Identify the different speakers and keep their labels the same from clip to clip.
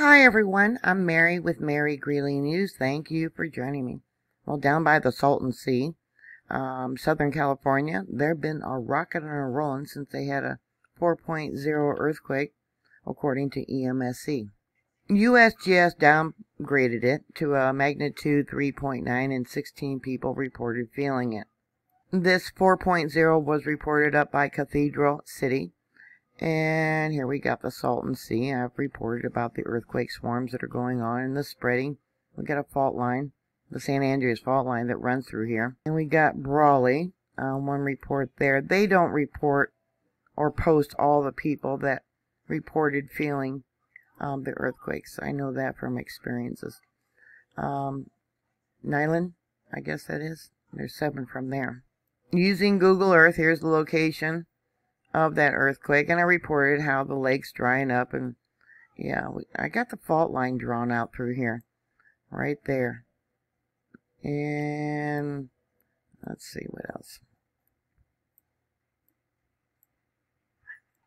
Speaker 1: Hi everyone, I'm Mary with Mary Greeley News. Thank you for joining me. Well, down by the Salton Sea, um, Southern California, they've been a rocket and a rolling since they had a 4.0 earthquake, according to EMSC. USGS downgraded it to a magnitude 3.9 and 16 people reported feeling it. This 4.0 was reported up by Cathedral City, and here we got the Salton Sea. I've reported about the earthquake swarms that are going on and the spreading. We got a fault line, the San Andreas fault line that runs through here. And we got Brawley, uh, one report there. They don't report or post all the people that reported feeling um, the earthquakes. I know that from experiences. Um, Niland, I guess that is. There's seven from there. Using Google Earth, here's the location of that earthquake, and I reported how the lake's drying up, and yeah, I got the fault line drawn out through here, right there. And let's see what else.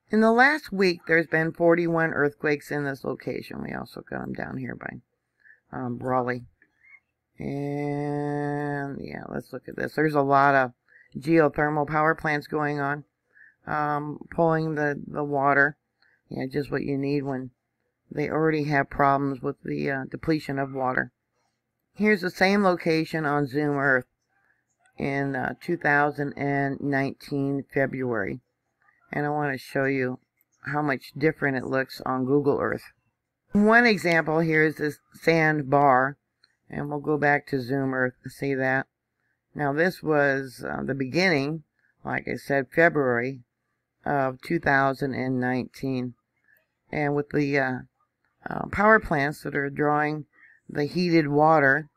Speaker 1: In the last week, there's been 41 earthquakes in this location. We also got them down here by um, Brawley. And yeah, let's look at this. There's a lot of geothermal power plants going on um, pulling the, the water. Yeah, just what you need when they already have problems with the uh, depletion of water. Here's the same location on Zoom Earth in uh, 2019 February. And I want to show you how much different it looks on Google Earth. One example here is this sand bar. And we'll go back to Zoom Earth to see that. Now this was uh, the beginning, like I said, February of 2019. And with the uh, uh, power plants that are drawing the heated water,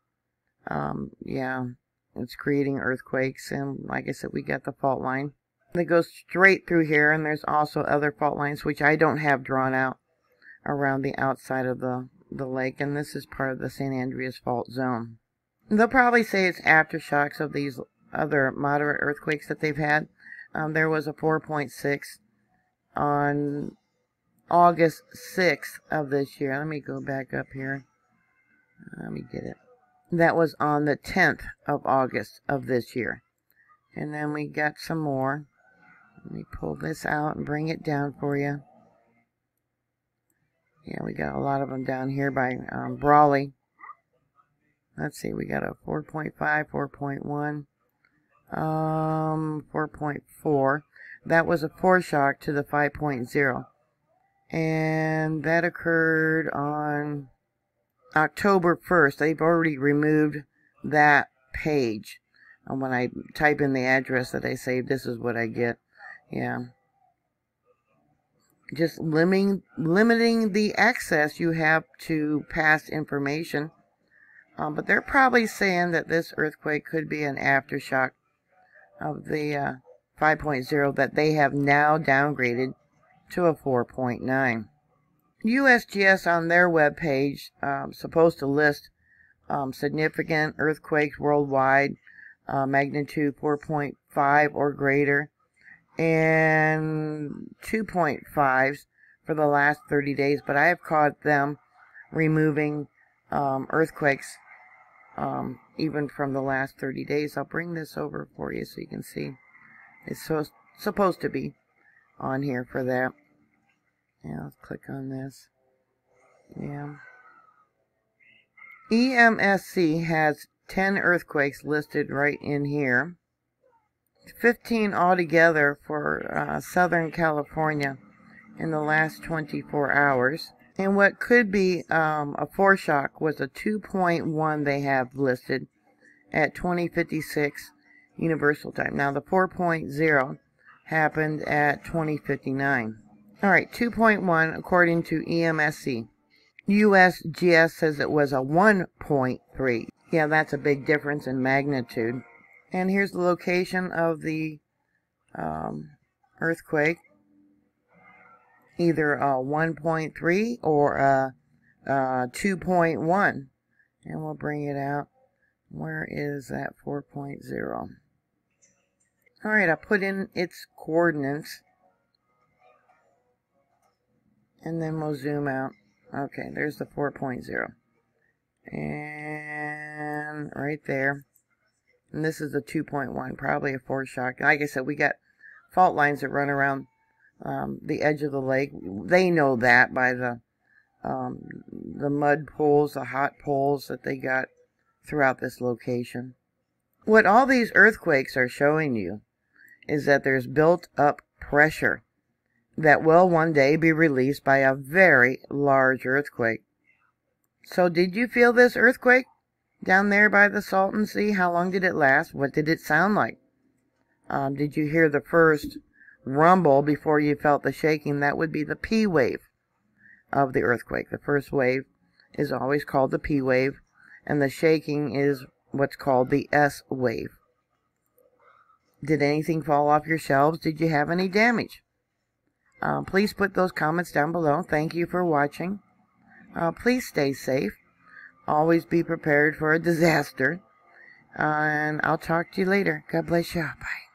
Speaker 1: um, yeah, it's creating earthquakes. And like I said, we got the fault line that goes straight through here. And there's also other fault lines, which I don't have drawn out around the outside of the, the lake. And this is part of the San Andreas fault zone. They'll probably say it's aftershocks of these other moderate earthquakes that they've had. Um, there was a 4.6 on August 6th of this year. Let me go back up here. Let me get it. That was on the 10th of August of this year. And then we got some more. Let me pull this out and bring it down for you. Yeah, we got a lot of them down here by um, Brawley. Let's see, we got a 4.5, 4.1 um, 4.4. That was a foreshock to the 5.0. And that occurred on October 1st. They've already removed that page. And when I type in the address that I saved, this is what I get. Yeah. Just limiting, limiting the access you have to past information. Um, but they're probably saying that this earthquake could be an aftershock of the uh, 5.0 that they have now downgraded to a 4.9. USGS on their webpage um, supposed to list um, significant earthquakes worldwide, uh, magnitude 4.5 or greater, and 2.5s for the last 30 days, but I have caught them removing um, earthquakes um, even from the last 30 days. I'll bring this over for you so you can see. It's so, supposed to be on here for that. Yeah, let's click on this. Yeah. EMSC has 10 earthquakes listed right in here. 15 altogether for uh, Southern California in the last 24 hours. And what could be um, a foreshock was a 2.1 they have listed at 2056 Universal Time. Now the 4.0 happened at 2059. Alright, 2.1 according to EMSC. USGS says it was a 1.3. Yeah, that's a big difference in magnitude. And here's the location of the um, earthquake either a 1.3 or a, a 2.1. And we'll bring it out. Where is that 4.0? Alright, I put in its coordinates. And then we'll zoom out Okay, there's the 4.0. And right there. And this is the 2.1, probably a foreshock. Like I said, we got fault lines that run around um, the edge of the lake. They know that by the um, the mud pools, the hot pools that they got throughout this location. What all these earthquakes are showing you is that there's built up pressure that will one day be released by a very large earthquake. So did you feel this earthquake down there by the Salton Sea? How long did it last? What did it sound like? Um, did you hear the first rumble before you felt the shaking? That would be the P wave of the earthquake. The first wave is always called the P wave, and the shaking is what's called the S wave. Did anything fall off your shelves? Did you have any damage? Uh, please put those comments down below. Thank you for watching. Uh, please stay safe. Always be prepared for a disaster. Uh, and I'll talk to you later. God bless you. Bye.